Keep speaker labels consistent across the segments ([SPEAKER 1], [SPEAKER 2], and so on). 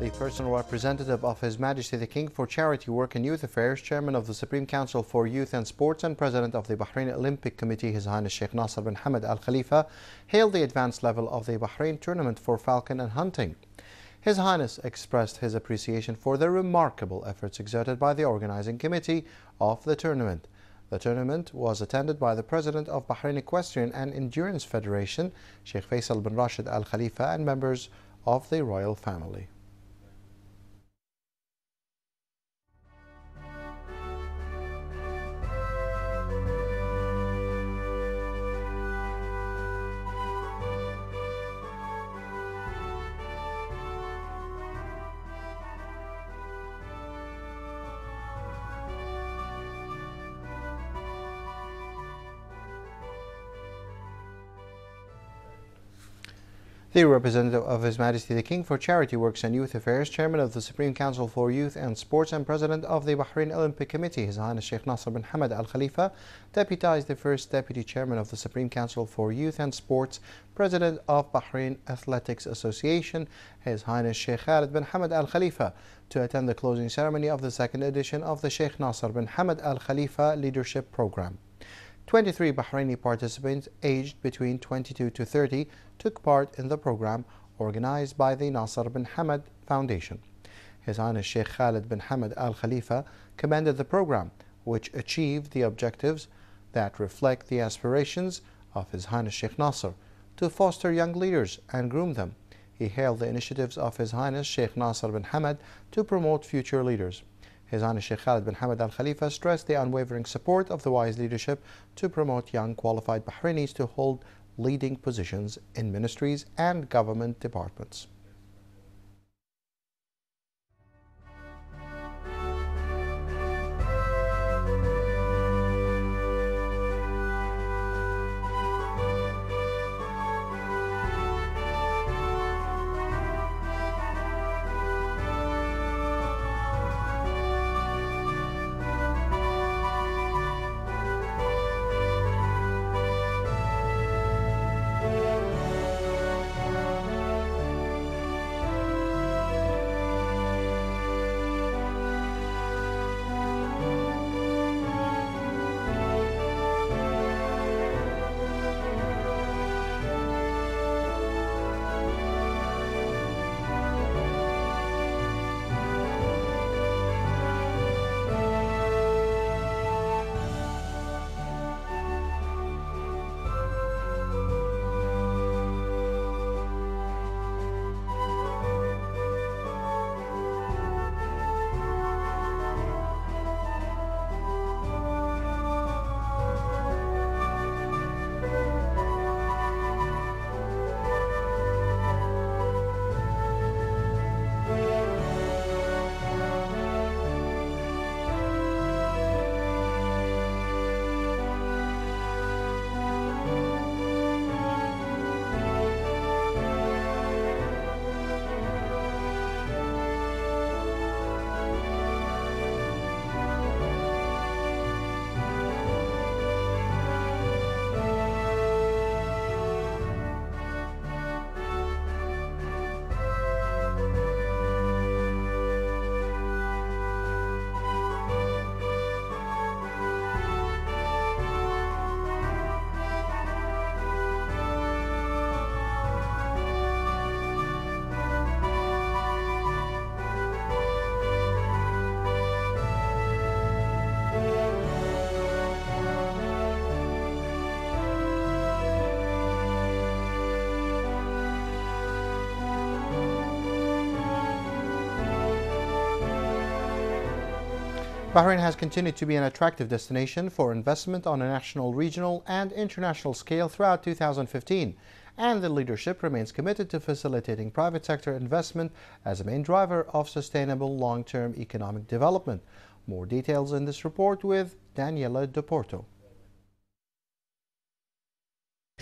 [SPEAKER 1] the personal representative of His Majesty the King for Charity Work and Youth Affairs, Chairman of the Supreme Council for Youth and Sports, and President of the Bahrain Olympic Committee, His Highness Sheikh Nasser bin Hamad Al Khalifa, hailed the advanced level of the Bahrain tournament for falcon and hunting. His Highness expressed his appreciation for the remarkable efforts exerted by the organizing committee of the tournament. The tournament was attended by the President of Bahrain Equestrian and Endurance Federation, Sheikh Faisal bin Rashid Al Khalifa, and members of the royal family. The representative of His Majesty the King for Charity Works and Youth Affairs, Chairman of the Supreme Council for Youth and Sports, and President of the Bahrain Olympic Committee, His Highness Sheikh Nasser bin Hamad Al Khalifa, deputized the first Deputy Chairman of the Supreme Council for Youth and Sports, President of Bahrain Athletics Association, His Highness Sheikh Khalid bin Hamad Al Khalifa, to attend the closing ceremony of the second edition of the Sheikh Nasser bin Hamad Al Khalifa Leadership Program. 23 Bahraini participants aged between 22 to 30 took part in the program organized by the Nasser bin Hamad Foundation. His Highness Sheikh Khalid bin Hamad Al Khalifa commended the program, which achieved the objectives that reflect the aspirations of His Highness Sheikh Nasser to foster young leaders and groom them. He hailed the initiatives of His Highness Sheikh Nasser bin Hamad to promote future leaders. His Honor Sheikh Khalid bin Hamad Al Khalifa stressed the unwavering support of the wise leadership to promote young qualified Bahrainis to hold leading positions in ministries and government departments. Bahrain has continued to be an attractive destination for investment on a national, regional, and international scale throughout 2015, and the leadership remains committed to facilitating private sector investment as a main driver of sustainable long-term economic development. More details in this report with Daniela Deporto.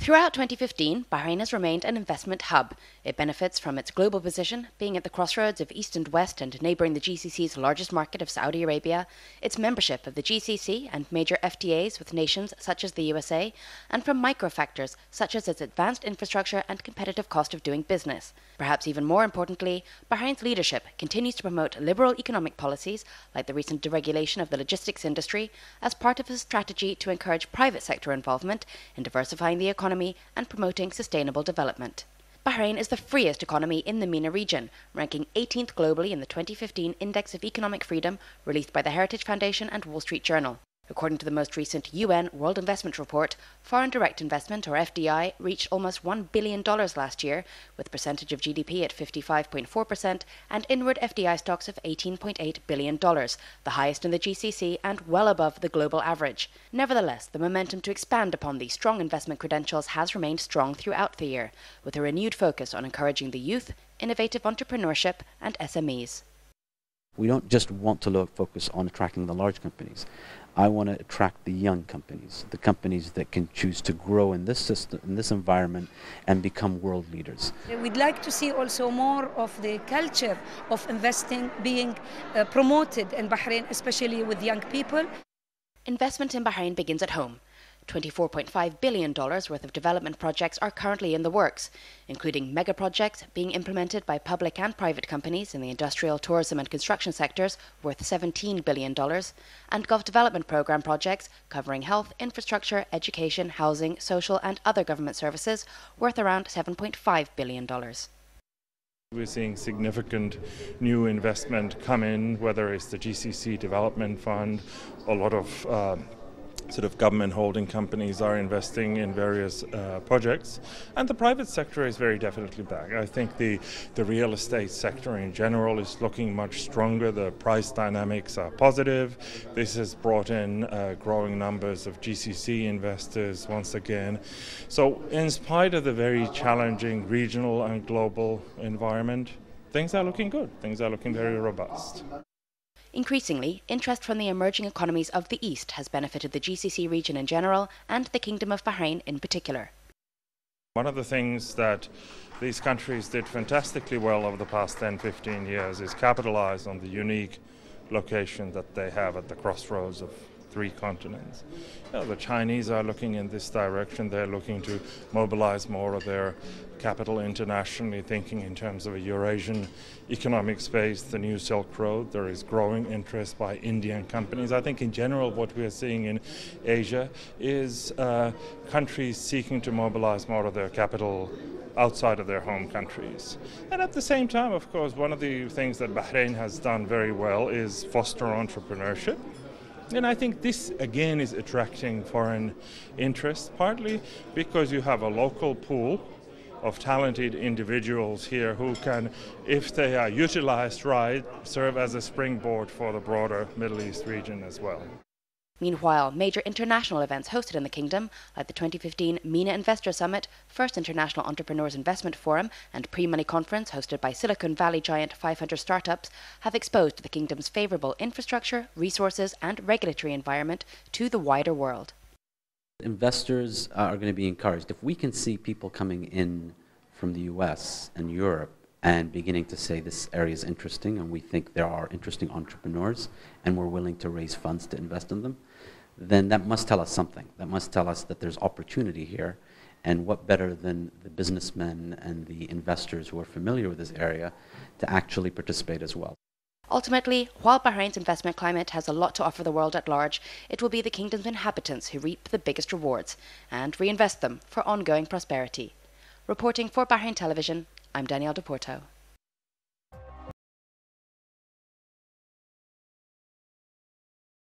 [SPEAKER 2] Throughout 2015, Bahrain has remained an investment hub. It benefits from its global position, being at the crossroads of East and West and neighboring the GCC's largest market of Saudi Arabia, its membership of the GCC and major FTAs with nations such as the USA, and from micro factors such as its advanced infrastructure and competitive cost of doing business. Perhaps even more importantly, Bahrain's leadership continues to promote liberal economic policies, like the recent deregulation of the logistics industry, as part of a strategy to encourage private sector involvement in diversifying the economy economy and promoting sustainable development. Bahrain is the freest economy in the MENA region, ranking 18th globally in the 2015 Index of Economic Freedom released by the Heritage Foundation and Wall Street Journal. According to the most recent UN World Investment Report, foreign direct investment, or FDI, reached almost $1 billion last year, with percentage of GDP at 55.4% and inward FDI stocks of $18.8 billion, the highest in the GCC and well above the global average. Nevertheless, the momentum to expand upon these strong investment credentials has remained strong throughout the year, with a renewed focus on encouraging the youth, innovative entrepreneurship, and SMEs.
[SPEAKER 3] We don't just want to look, focus on attracting the large companies. I want to attract the young companies, the companies that can choose to grow in this system, in this environment, and become world leaders.
[SPEAKER 4] We'd like to see also more of the culture of investing being uh, promoted in Bahrain, especially with young people.
[SPEAKER 2] Investment in Bahrain begins at home. $24.5 billion worth of development projects are currently in the works, including mega projects being implemented by public and private companies in the industrial, tourism, and construction sectors worth $17 billion, and Gulf Development Program projects covering health, infrastructure, education, housing, social, and other government services worth around $7.5 billion.
[SPEAKER 5] We're seeing significant new investment come in, whether it's the GCC Development Fund, a lot of uh, sort of government holding companies are investing in various uh, projects, and the private sector is very definitely back. I think the the real estate sector in general is looking much stronger. The price dynamics are positive. This has brought in uh, growing numbers of GCC investors once again. So, in spite of the very challenging regional and global environment, things are looking good. Things are looking very robust.
[SPEAKER 2] Increasingly, interest from the emerging economies of the East has benefited the GCC region in general and the Kingdom of Bahrain in particular.
[SPEAKER 5] One of the things that these countries did fantastically well over the past 10 15 years is capitalize on the unique location that they have at the crossroads of three continents. You know, the Chinese are looking in this direction. They're looking to mobilize more of their capital internationally, thinking in terms of a Eurasian economic space, the new Silk Road. There is growing interest by Indian companies. I think, in general, what we are seeing in Asia is uh, countries seeking to mobilize more of their capital outside of their home countries. And at the same time, of course, one of the things that Bahrain has done very well is foster entrepreneurship. And I think this again is attracting foreign interest, partly because you have a local pool of talented individuals here who can, if they are utilized right, serve as a springboard for the broader Middle East region as well.
[SPEAKER 2] Meanwhile, major international events hosted in the kingdom, like the 2015 MENA Investor Summit, First International Entrepreneurs Investment Forum, and Pre Money Conference hosted by Silicon Valley giant 500 startups, have exposed the kingdom's favorable infrastructure, resources, and regulatory environment to the wider world.
[SPEAKER 3] Investors are going to be encouraged. If we can see people coming in from the US and Europe and beginning to say this area is interesting and we think there are interesting entrepreneurs and we're willing to raise funds to invest in them, then that must tell us something. That must tell us that there's opportunity here. And what better than the businessmen and the investors who are familiar with this area to actually participate as well?
[SPEAKER 2] Ultimately, while Bahrain's investment climate has a lot to offer the world at large, it will be the kingdom's inhabitants who reap the biggest rewards and reinvest them for ongoing prosperity. Reporting for Bahrain Television, I'm Danielle Deporto.